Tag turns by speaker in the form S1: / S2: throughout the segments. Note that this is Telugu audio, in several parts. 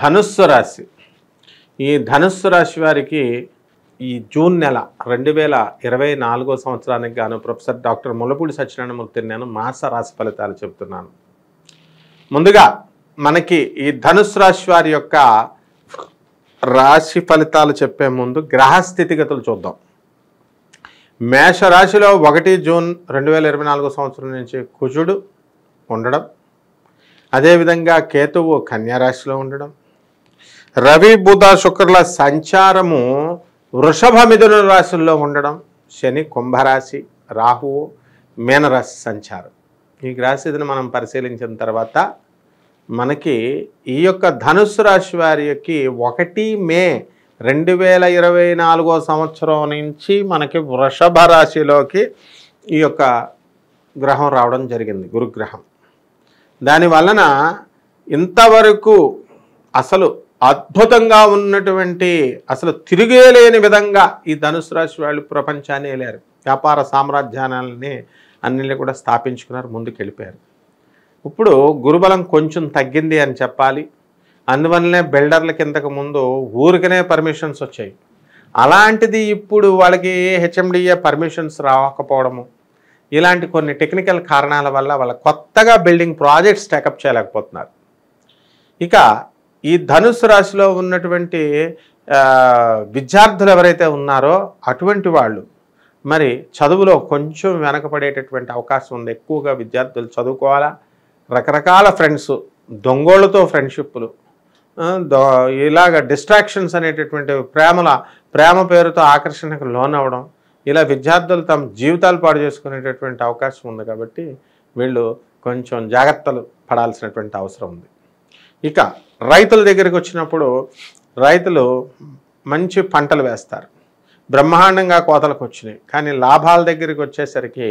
S1: ధనుస్సు రాశి. ఈ ధనుస్సు రాశి వారికి ఈ జూన్ నెల రెండు వేల ఇరవై నాలుగో సంవత్సరానికి గాను ప్రొఫెసర్ డాక్టర్ ముల్లపూడి సత్యనారాయణమూర్తి నేను మాస రాశి ఫలితాలు చెప్తున్నాను ముందుగా మనకి ఈ ధనుస్సు రాశి వారి యొక్క రాశి ఫలితాలు చెప్పే ముందు గ్రహ స్థితిగతులు చూద్దాం. మేషరాశిలో ఒకటి జూన్ రెండు వేల ఇరవై నాలుగో సంవత్సరం నుంచి కుజుడు ఉండడం. అదేవిధంగా కేతువు కన్యారాశిలో ఉండడం. రవి బుధ శుక్రుల సంచారము వృషభ మిథున రాశుల్లో ఉండడం శని కుంభరాశి రాహువు మీనరాశి సంచారం. ఈ రాశిని మనం పరిశీలించిన తర్వాత మనకి ఈ యొక్క ధనుస్సు రాశి వారికి ఒకటి మే రెండు వేల ఇరవై నాలుగో సంవత్సరం నుంచి మనకి వృషభ రాశిలోకి ఈ యొక్క గ్రహం రావడం జరిగింది గురుగ్రహం. దాని వలన ఇంతవరకు అసలు అద్భుతంగా ఉన్నటువంటి అసలు తిరిగేలేని విధంగా ఈ ధనుసు రాశి వాళ్ళు ప్రపంచాన్ని వెళ్ళారు వ్యాపార సామ్రాజ్యాలని అన్నిళ్ళు కూడా స్థాపించుకున్నారు ముందుకెళ్ళిపోయారు. ఇప్పుడు గురుబలం కొంచెం తగ్గింది అని చెప్పాలి. అందువల్లనే బిల్డర్ల కిందకు ముందు ఊరికనే పర్మిషన్స్ వచ్చాయి. అలాంటిది ఇప్పుడు వాళ్ళకి హెచ్ఎండిఏ పర్మిషన్స్ రాకపోవడము ఇలాంటి కొన్ని టెక్నికల్ కారణాల వల్ల వాళ్ళ కొత్తగా బిల్డింగ్ ప్రాజెక్ట్స్ టేకప్ చేయలేకపోతున్నారు. ఇక ఈ ధనుసు రాశిలో ఉన్నటువంటి విద్యార్థులు ఎవరైతే ఉన్నారో అటువంటి వాళ్ళు మరి చదువులో కొంచెం వెనకపడేటటువంటి అవకాశం ఉంది. ఎక్కువగా విద్యార్థులు చదువుకోవాలా? రకరకాల ఫ్రెండ్స్ దొంగోళ్ళతో ఫ్రెండ్షిప్లు దో ఇలాగ డిస్ట్రాక్షన్స్ అనేటటువంటి ప్రేమల ప్రేమ పేరుతో ఆకర్షణకు లోనవ్వడం ఇలా విద్యార్థులు తమ జీవితాలు పాడు చేసుకునేటటువంటి అవకాశం ఉంది కాబట్టి వీళ్ళు కొంచెం జాగ్రత్తలు పడాల్సినటువంటి అవసరం ఉంది. ఇక రైతుల దగ్గరికి వచ్చినప్పుడు రైతులు మంచి పంటలు వేస్తారు. బ్రహ్మాండంగా కోతలకు వచ్చినాయి. కానీ లాభాల దగ్గరికి వచ్చేసరికి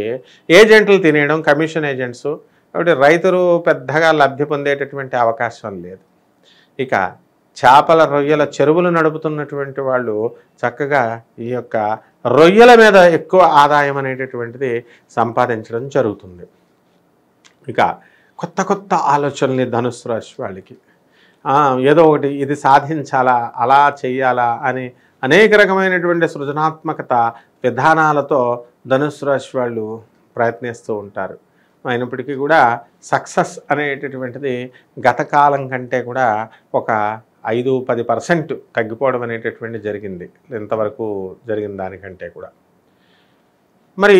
S1: ఏజెంట్లు తినేయడం కమిషన్ ఏజెంట్స్ కాబట్టి రైతులు పెద్దగా లబ్ధి పొందేటటువంటి అవకాశం లేదు. ఇక చేపల రొయ్యల చెరువులు నడుపుతున్నటువంటి వాళ్ళు చక్కగా ఈ యొక్క రొయ్యల మీద ఎక్కువ ఆదాయం అనేటటువంటిది సంపాదించడం జరుగుతుంది. ఇక కొత్త కొత్త ఆలోచనల్ని ధనుసు రాశి వాళ్ళకి. ఏదో ఒకటి ఇది సాధించాలా అలా చేయాలా అని అనేక రకమైనటువంటి సృజనాత్మకత విధానాలతో ధనుసు రాశి వాళ్ళు ప్రయత్నిస్తూ ఉంటారు. అయినప్పటికీ కూడా సక్సెస్ అనేటటువంటిది గత కాలం కంటే కూడా ఒక ఐదు పది పర్సెంట్ తగ్గిపోవడం అనేటటువంటి జరిగింది. ఇంతవరకు జరిగిన దానికంటే కూడా. మరి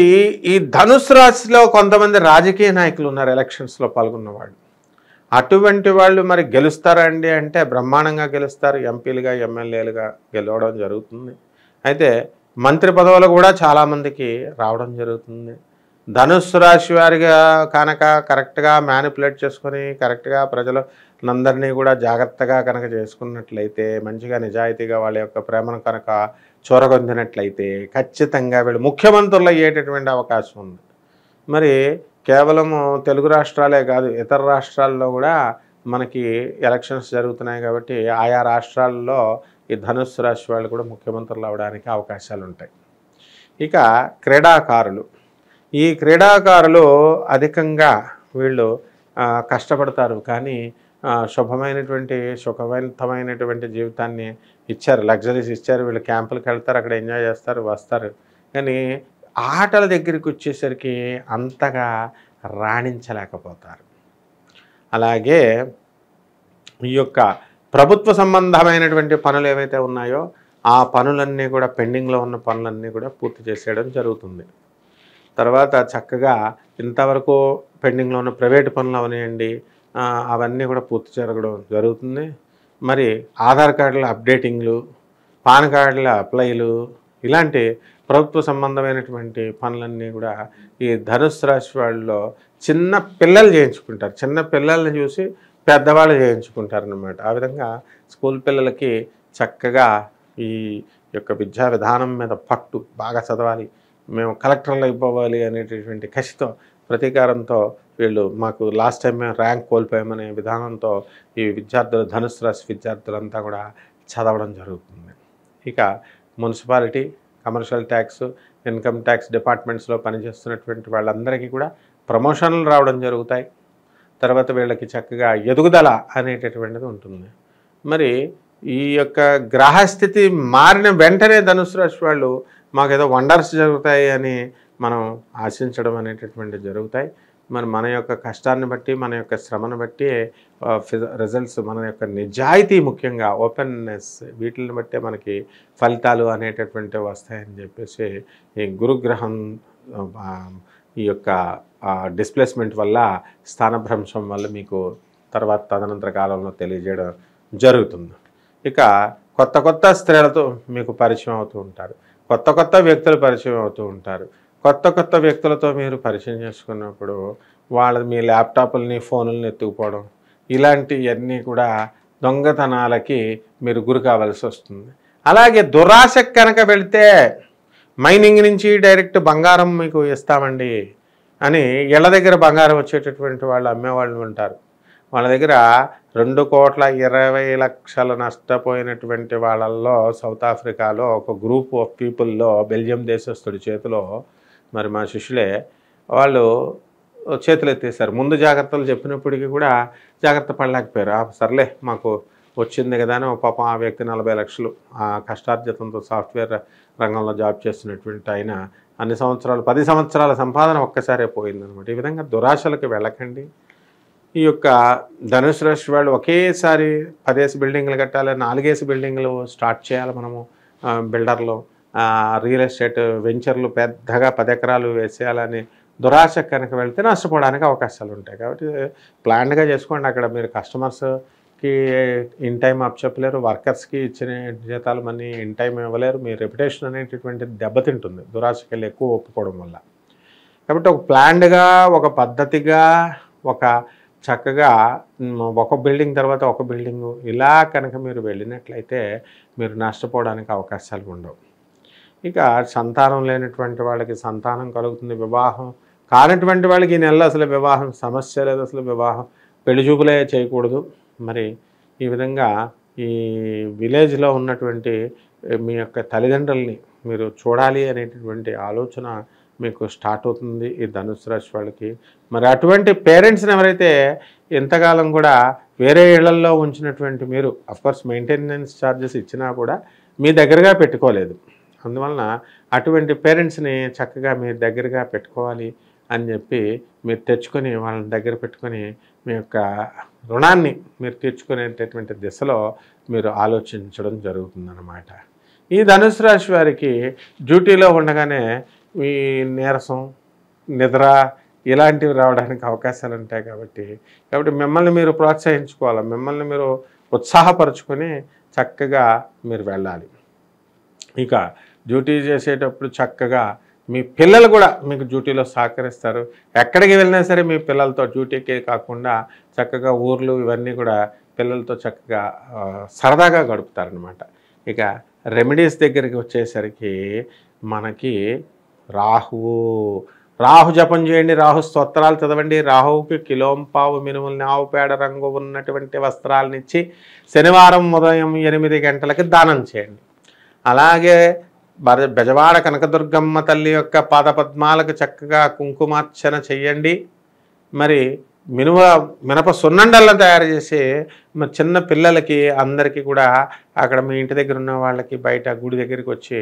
S1: ఈ ధనుసు రాశిలో కొంతమంది రాజకీయ నాయకులు ఉన్నారు ఎలక్షన్స్లో పాల్గొన్న వాళ్ళు. అటువంటి వాళ్ళు మరి గెలుస్తారండి అంటే బ్రహ్మాండంగా గెలుస్తారు. ఎంపీలుగా ఎమ్మెల్యేలుగా గెలవడం జరుగుతుంది. అయితే మంత్రి పదవులు కూడా చాలామందికి రావడం జరుగుతుంది. ధనుస్సు రాశి వారిగా కనుక కరెక్ట్గా మ్యానిపులేట్ చేసుకొని కరెక్ట్గా ప్రజలు అందరినీ కూడా జాగ్రత్తగా కనుక చేసుకున్నట్లయితే మంచిగా నిజాయితీగా వాళ్ళ యొక్క ప్రేమను కనుక చూరగొందినట్లయితే ఖచ్చితంగా వీళ్ళు ముఖ్యమంత్రులు అయ్యేటటువంటి అవకాశం ఉంది. మరి కేవలము తెలుగు రాష్ట్రాలే కాదు ఇతర రాష్ట్రాల్లో కూడా మనకి ఎలక్షన్స్ జరుగుతున్నాయి కాబట్టి ఆయా రాష్ట్రాల్లో ఈ ధనుస్సు రాశి వాళ్ళు కూడా ముఖ్యమంత్రులు అవడానికి అవకాశాలు ఉంటాయి. ఇక క్రీడాకారులు. ఈ క్రీడాకారులు అధికంగా వీళ్ళు కష్టపడతారు. కానీ శుభమైనటువంటి సుఖవంతమైనటువంటి జీవితాన్ని ఇచ్చారు లగ్జరీస్ ఇచ్చారు. వీళ్ళు క్యాంపులకు వెళ్తారు అక్కడ ఎంజాయ్ చేస్తారు వస్తారు. కానీ ఆటల దగ్గరికి వచ్చేసరికి అంతగా రాణించలేకపోతారు. అలాగే ఈ యొక్క ప్రభుత్వ సంబంధమైనటువంటి పనులు ఏవైతే ఉన్నాయో ఆ పనులన్నీ కూడా పెండింగ్లో ఉన్న పనులన్నీ కూడా పూర్తి చేసేయడం జరుగుతుంది. తర్వాత చక్కగా ఇంతవరకు పెండింగ్లో ఉన్న ప్రైవేట్ పనులు అవనివ్వండి అవన్నీ కూడా పూర్తి జరగడం జరుగుతుంది. మరి ఆధార్ కార్డుల అప్డేటింగ్లు పాన్ కార్డుల అప్లైలు ఇలాంటి ప్రభుత్వ సంబంధమైనటువంటి పనులన్నీ కూడా ఈ ధనుసు రాశి వాళ్ళలో చిన్న పిల్లలు చేయించుకుంటారు. చిన్న పిల్లల్ని చూసి పెద్దవాళ్ళు చేయించుకుంటారు ఆ విధంగా స్కూల్ పిల్లలకి చక్కగా ఈ యొక్క విద్యా విధానం మీద పట్టు బాగా చదవాలి. మేము కలెక్టర్లు అయిపోవాలి అనేటటువంటి కసితో ప్రతీకారంతో వీళ్ళు మాకు లాస్ట్ టైం మేము ర్యాంక్ కోల్పోయామనే విధానంతో ఈ విద్యార్థులు ధనుసు రాశి విద్యార్థులంతా కూడా చదవడం జరుగుతుంది. ఇక municipality commercial tax income tax డిపార్ట్మెంట్స్లో పనిచేస్తున్నటువంటి వాళ్ళందరికీ కూడా ప్రమోషన్లు రావడం జరుగుతాయి. తర్వాత వీళ్ళకి చక్కగా ఎదుగుదల అనేటటువంటిది ఉంటుంది. మరి ఈ యొక్క గ్రహస్థితి మారిన వెంటనే ధనుసు రాశి వాళ్ళు మాకేదో వండర్స్ జరుగుతాయి అని మనం ఆశించడం అనేటటువంటి జరుగుతాయి. మరి మన యొక్క కష్టాన్ని బట్టి మన యొక్క శ్రమను బట్టి రిజల్ట్స్ మన యొక్క నిజాయితీ ముఖ్యంగా ఓపెన్నెస్ వీటిని బట్టే మనకి ఫలితాలు అనేటటువంటి వస్తాయని చెప్పేసి ఈ గురుగ్రహం ఈ యొక్క డిస్ప్లేస్మెంట్ వల్ల స్థానభ్రంశం వల్ల మీకు తర్వాత తదనంతర కాలంలో తెలియజేయడం జరుగుతుంది. ఇక కొత్త కొత్త స్త్రీలతో మీకు పరిచయం అవుతూ ఉంటారు. కొత్త కొత్త వ్యక్తులు పరిచయం అవుతూ ఉంటారు. కొత్త కొత్త వ్యక్తులతో మీరు పరిచయం చేసుకున్నప్పుడు వాళ్ళ మీ ల్యాప్టాప్లని ఫోన్లని ఎత్తుకుపోవడం ఇలాంటివన్నీ కూడా దొంగతనాలకి మీరు గురి కావాల్సి వస్తుంది. అలాగే దురాశ కనుక వెళితే మైనింగ్ నుంచి డైరెక్ట్ బంగారం మీకు ఇస్తామండి అని ఇళ్ళ దగ్గర బంగారం వచ్చేటటువంటి వాళ్ళు అమ్మేవాళ్ళు ఉంటారు. వాళ్ళ దగ్గర రెండు కోట్ల ఇరవై లక్షలు నష్టపోయినటువంటి వాళ్ళల్లో సౌత్ ఆఫ్రికాలో ఒక గ్రూప్ ఆఫ్ పీపుల్లో బెల్జియం దేశస్తుడి చేతిలో మరి మా శిష్యులే వాళ్ళు చేతులు ఎత్తేసారు ముందు జాగ్రత్తలు చెప్పినప్పటికీ కూడా జాగ్రత్త పడలేకపోయారు. సర్లే మాకు వచ్చింది కదా అని ఒక పాపం ఆ వ్యక్తి నలభై లక్షలు ఆ కష్టార్జితంతో సాఫ్ట్వేర్ రంగంలో జాబ్ చేస్తున్నటువంటి ఆయన అన్ని సంవత్సరాలు పది సంవత్సరాల సంపాదన ఒక్కసారే పోయిందనమాట. ఈ విధంగా దురాశలకు వెళ్ళకండి. ఈ యొక్క ధనుసు రాశి వాళ్ళు ఒకేసారి పదేసి బిల్డింగ్లు కట్టాలి? నాలుగేసి బిల్డింగ్లు స్టార్ట్ చేయాలి మనము? బిల్డర్లు రియల్ ఎస్టేట్ వెంచర్లు పెద్దగా పది ఎకరాలు వేసేయాలని దురాశ కనుక వెళ్తే నష్టపోవడానికి అవకాశాలు ఉంటాయి. కాబట్టి ప్లాన్డ్గా చేసుకోండి. అక్కడ మీరు కస్టమర్స్కి ఇన్ టైం అప్ చెప్పలేరు. వర్కర్స్కి ఇచ్చిన జీతాలు మనీ ఇన్ టైం ఇవ్వలేరు. మీ రెప్యుటేషన్ అనేటటువంటి దెబ్బతింటుంది దురాశకి వెళ్ళి ఎక్కువ ఒప్పుకోవడం వల్ల. కాబట్టి ఒక ప్లాన్డ్గా ఒక పద్ధతిగా ఒక చక్కగా ఒక బిల్డింగ్ తర్వాత ఒక బిల్డింగు ఇలా కనుక మీరు వెళ్ళినట్లయితే మీరు నష్టపోవడానికి అవకాశాలు ఉండవు. ఇక సంతానం లేనటువంటి వాళ్ళకి సంతానం కలుగుతుంది వివాహం కానటువంటి వాళ్ళకి ఈ నెలలో అసలు వివాహం సమస్య లేదు అసలు వివాహం పెళ్ళి చూపులే చేయకూడదు. మరి ఈ విధంగా ఈ విలేజ్లో ఉన్నటువంటి మీ యొక్క తల్లిదండ్రుల్ని మీరు చూడాలి అనేటటువంటి ఆలోచన మీకు స్టార్ట్ అవుతుంది ఈ ధనుసు రాశి వాళ్ళకి. మరి అటువంటి పేరెంట్స్ని ఎవరైతే ఇంతకాలం కూడా వేరే ఇళ్ళల్లో ఉంచినటువంటి మీరు అఫ్కోర్స్ మెయింటెనెన్స్ ఛార్జెస్ ఇచ్చినా కూడా మీ దగ్గరగా పెట్టుకోలేదు. అందువలన అటువంటి పేరెంట్స్ని చక్కగా మీ దగ్గరగా పెట్టుకోవాలి అని చెప్పి మీరు తెచ్చుకొని వాళ్ళని దగ్గర పెట్టుకొని మీ యొక్క రుణాన్ని మీరు తీర్చుకునేటటువంటి దిశలో మీరు ఆలోచించడం జరుగుతుందన్నమాట. ఈ ధనుసు రాశి వారికి డ్యూటీలో ఉండగానే మీ నీరసం నిద్ర ఇలాంటివి రావడానికి అవకాశాలు ఉంటాయి కాబట్టి కాబట్టి మిమ్మల్ని మీరు ప్రోత్సహించుకోవాలి. మిమ్మల్ని మీరు ఉత్సాహపరచుకొని చక్కగా మీరు వెళ్ళాలి. ఇక డ్యూటీ చేసేటప్పుడు చక్కగా మీ పిల్లలు కూడా మీకు డ్యూటీలో సహకరిస్తారు. ఎక్కడికి వెళ్ళినా సరే మీ పిల్లలతో డ్యూటీకే కాకుండా చక్కగా ఊర్లు ఇవన్నీ కూడా పిల్లలతో చక్కగా సరదాగా గడుపుతారనమాట ఇక రెమెడీస్ దగ్గరికి వచ్చేసరికి మనకి రాహువు. రాహు జపం చేయండి రాహు స్తోత్రాలు చదవండి రాహువుకి కిలోంపావు మినుముల్ని ఆవు పేడ రంగు ఉన్నటువంటి వస్త్రాలనిచ్చి శనివారం ఉదయం ఎనిమిది గంటలకి దానం చేయండి. అలాగే బర బెజవాడ కనకదుర్గమ్మ తల్లి యొక్క పాదపద్మాలకు చక్కగా కుంకుమార్చన చెయ్యండి మరి మినుమ మినప సున్నండలను తయారు చేసి మరి చిన్న పిల్లలకి అందరికీ కూడా అక్కడ మీ ఇంటి దగ్గర ఉన్న వాళ్ళకి బయట గుడి దగ్గరికి వచ్చి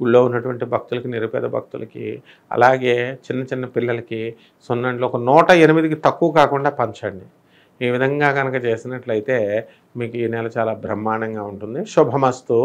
S1: గుళ్ళో ఉన్నటువంటి భక్తులకి నిరుపేద భక్తులకి అలాగే చిన్న చిన్న పిల్లలకి సున్నండలు ఒక నూట ఎనిమిదికి తక్కువ కాకుండా పంచండి. ఈ విధంగా కనుక చేసినట్లయితే మీకు ఈ నెల చాలా బ్రహ్మాండంగా ఉంటుంది. శుభమస్తు.